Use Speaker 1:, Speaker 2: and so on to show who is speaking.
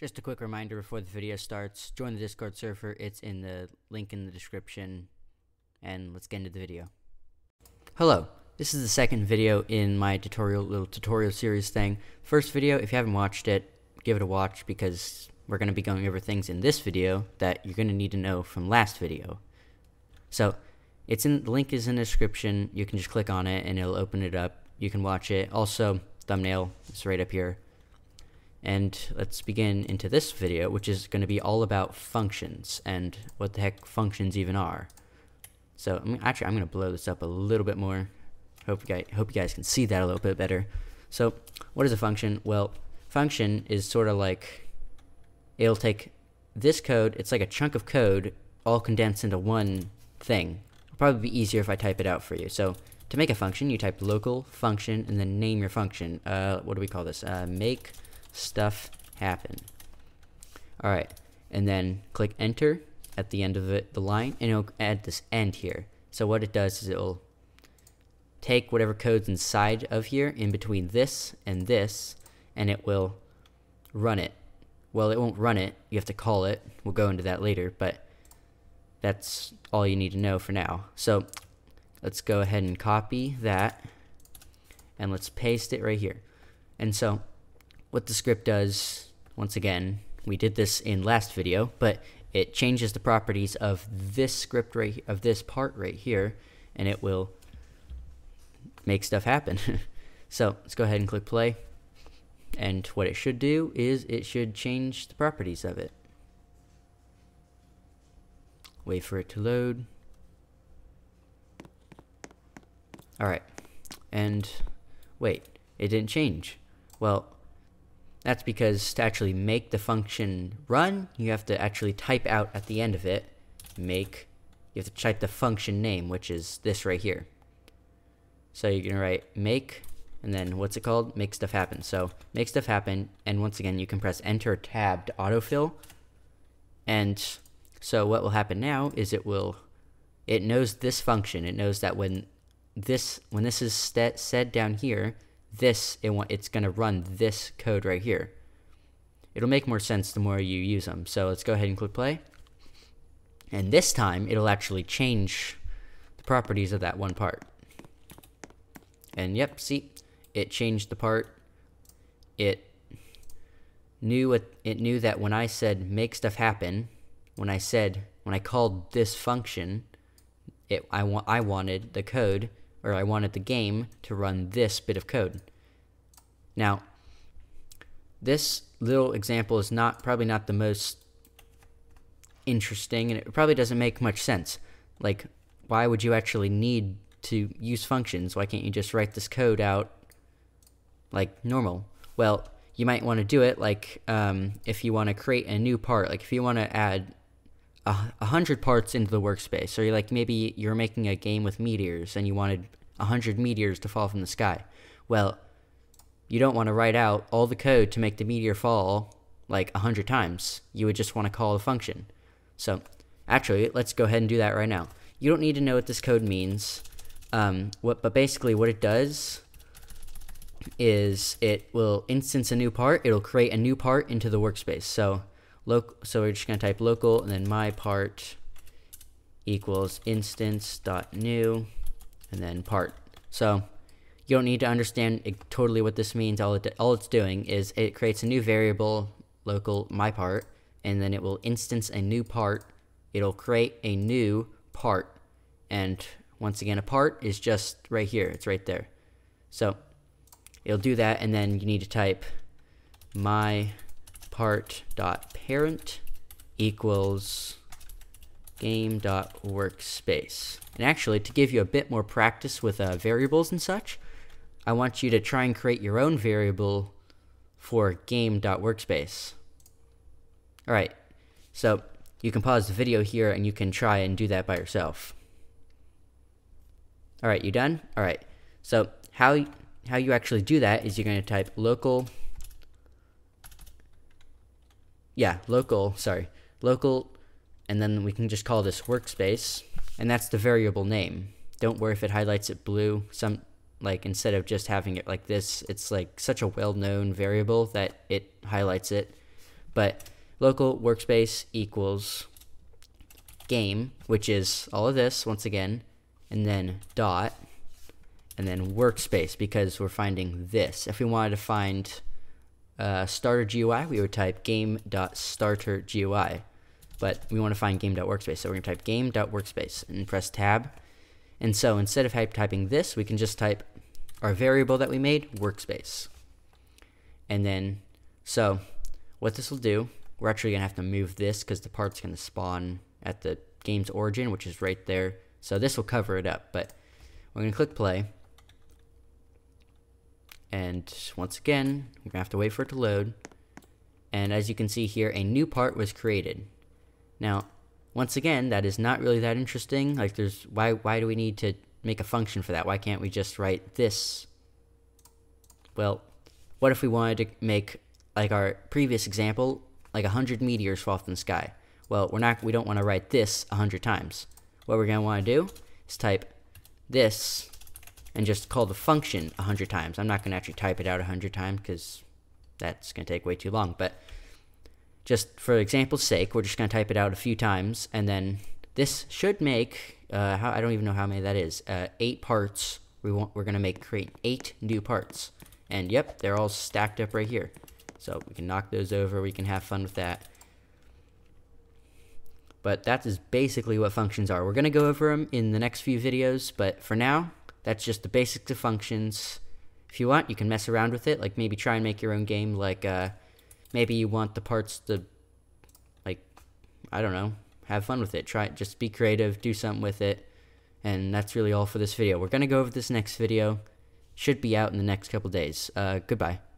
Speaker 1: Just a quick reminder before the video starts, join the Discord server, it's in the link in the description, and let's get into the video. Hello, this is the second video in my tutorial, little tutorial series thing. First video, if you haven't watched it, give it a watch because we're going to be going over things in this video that you're going to need to know from last video. So, it's in the link is in the description. You can just click on it and it'll open it up. You can watch it. Also, thumbnail is right up here. And let's begin into this video, which is going to be all about functions and what the heck functions even are. So I'm, actually, I'm going to blow this up a little bit more. Hope you guys, hope you guys can see that a little bit better. So what is a function? Well, function is sort of like it'll take this code. It's like a chunk of code all condensed into one thing. It'll probably be easier if I type it out for you. So to make a function, you type local function and then name your function. Uh, what do we call this? Uh, make stuff happen. All right, and then click enter at the end of it, the line, and it'll add this end here. So what it does is it'll take whatever code's inside of here, in between this and this, and it will run it. Well, it won't run it. You have to call it. We'll go into that later, but that's all you need to know for now. So let's go ahead and copy that, and let's paste it right here. And so what the script does, once again, we did this in last video, but it changes the properties of this script right of this part right here, and it will make stuff happen. so let's go ahead and click play. And what it should do is it should change the properties of it. Wait for it to load. Alright. And wait, it didn't change. Well, that's because to actually make the function run, you have to actually type out at the end of it, make, you have to type the function name, which is this right here. So you're to write make, and then what's it called? Make stuff happen. So make stuff happen, and once again, you can press enter tab to autofill. And so what will happen now is it will, it knows this function. It knows that when this, when this is said down here, this, it it's going to run this code right here. It'll make more sense the more you use them. So let's go ahead and click play. And this time, it'll actually change the properties of that one part. And yep, see, it changed the part. It knew it, it knew that when I said make stuff happen, when I said when I called this function, it I want I wanted the code or I wanted the game to run this bit of code. Now, this little example is not probably not the most interesting and it probably doesn't make much sense. Like, why would you actually need to use functions? Why can't you just write this code out like normal? Well, you might want to do it like um, if you want to create a new part, like if you want to add a, a hundred parts into the workspace. Or like maybe you're making a game with meteors and you wanted a hundred meteors to fall from the sky. Well, you don't want to write out all the code to make the meteor fall like a hundred times. You would just want to call a function. So actually, let's go ahead and do that right now. You don't need to know what this code means. Um, what, but basically what it does is it will instance a new part. It'll create a new part into the workspace. So so we're just going to type local and then my part equals instance dot new and then part. So you don't need to understand totally what this means. All, it, all it's doing is it creates a new variable, local my part, and then it will instance a new part. It'll create a new part. And once again, a part is just right here. It's right there. So it'll do that, and then you need to type my part dot parent equals game dot workspace. And actually, to give you a bit more practice with uh, variables and such, I want you to try and create your own variable for game dot workspace. All right, so you can pause the video here and you can try and do that by yourself. All right, you done? All right, so how how you actually do that is you're going to type local yeah, local, sorry, local, and then we can just call this workspace, and that's the variable name. Don't worry if it highlights it blue. Some like instead of just having it like this, it's like such a well-known variable that it highlights it. But local workspace equals game, which is all of this once again, and then dot, and then workspace because we're finding this. If we wanted to find uh, starter GUI, we would type game.starter GUI. But we want to find game.workspace, so we're going to type game.workspace and press tab. And so instead of typing this, we can just type our variable that we made, workspace. And then, so what this will do, we're actually going to have to move this because the part's going to spawn at the game's origin, which is right there. So this will cover it up, but we're going to click play. And once again, we're going to have to wait for it to load. And as you can see here, a new part was created. Now, once again, that is not really that interesting. Like, there's why why do we need to make a function for that? Why can't we just write this? Well, what if we wanted to make like our previous example, like a hundred meteors fall from the sky? Well, we're not. We don't want to write this a hundred times. What we're gonna want to do is type this and just call the function a hundred times. I'm not gonna actually type it out a hundred times because that's gonna take way too long. But just for example's sake, we're just going to type it out a few times, and then this should make, uh, how, I don't even know how many that is, uh, eight parts. We want, we're going to make create eight new parts. And yep, they're all stacked up right here. So we can knock those over, we can have fun with that. But that is basically what functions are. We're going to go over them in the next few videos, but for now, that's just the basics of functions. If you want, you can mess around with it, like maybe try and make your own game, like, uh, maybe you want the parts to like I don't know, have fun with it. Try it, just be creative, do something with it. And that's really all for this video. We're going to go over this next video. Should be out in the next couple days. Uh, goodbye.